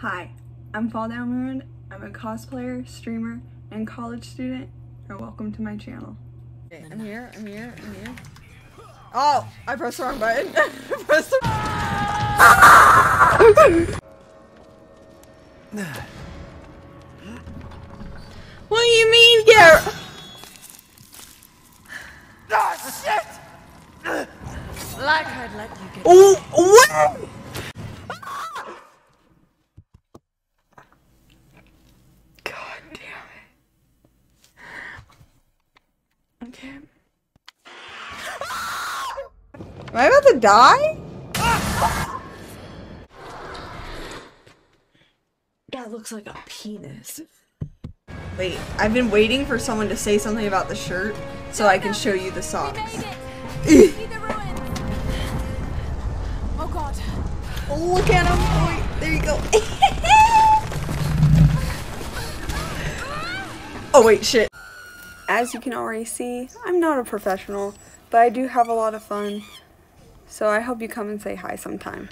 Hi, I'm Fall Down Moon. I'm a cosplayer, streamer, and college student. And welcome to my channel. I'm here, I'm here, I'm here. Oh, I pressed the wrong button. I pressed the What do you mean, Garrett? Oh shit! Like I'd let you get. Oh, what? Okay. Am I about to die? That looks like a penis. Wait, I've been waiting for someone to say something about the shirt so I can show you the socks. Oh god. Oh, look at him. Oh, wait, there you go. oh, wait, shit. As you can already see, I'm not a professional, but I do have a lot of fun. So I hope you come and say hi sometime.